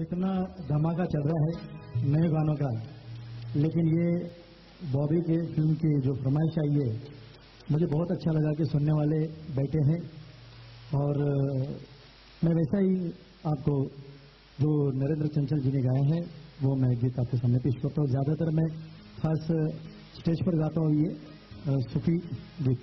इतना धमाका चल रहा है नए गानों का। लेकिन ये बॉबी के फ़िल्म की जो फरमाइश आई है, मुझे बहुत अच्छा लगा कि सुनने वाले बैठे हैं। और मैं वैसा ही आपको जो नरेंद्र चंचल जी ने गाए हैं, वो मैं गीत आपके सामने पेश करता हूँ। ज़्यादातर मैं खास स्टेज पर गाता हूँ ये सूफी गीत।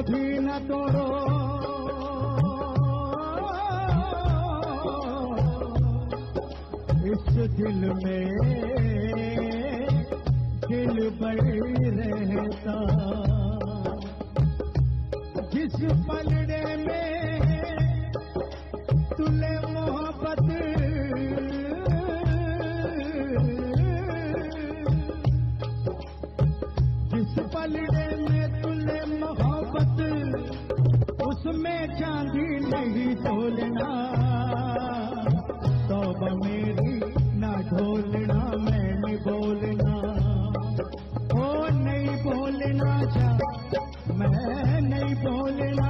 दिल कभी न तोड़ो इस दिल में दिल बड़ी रहता। जिस पलड़े में तुले मोहब्बत, जिस पलड़े नहीं तोलना तौबा मेरी ना ढोलना मैं नहीं बोलना। ओ, नहीं बोलना जा, मैं नहीं बोलना।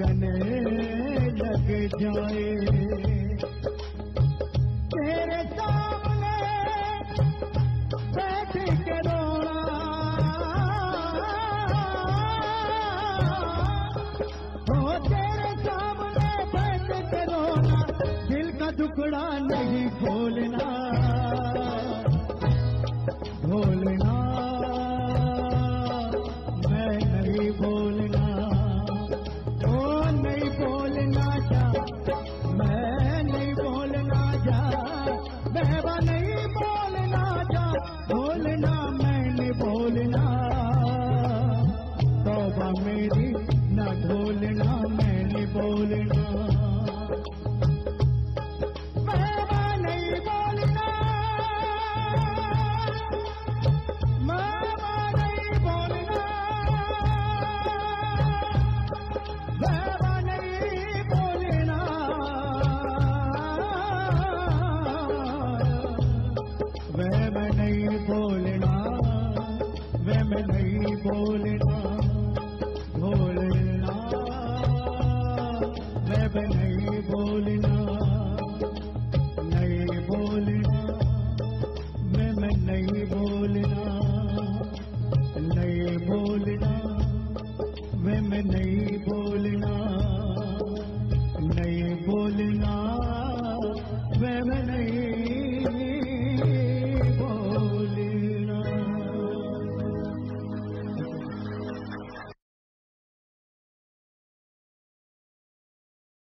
लगने लग जाए। तेरे साथ Holy